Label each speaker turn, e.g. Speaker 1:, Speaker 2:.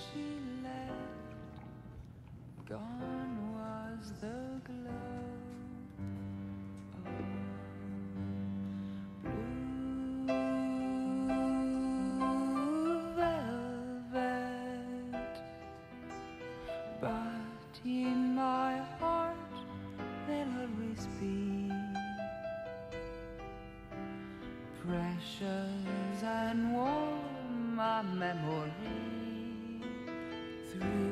Speaker 1: she left, gone was the glow. precious and warm my memory through.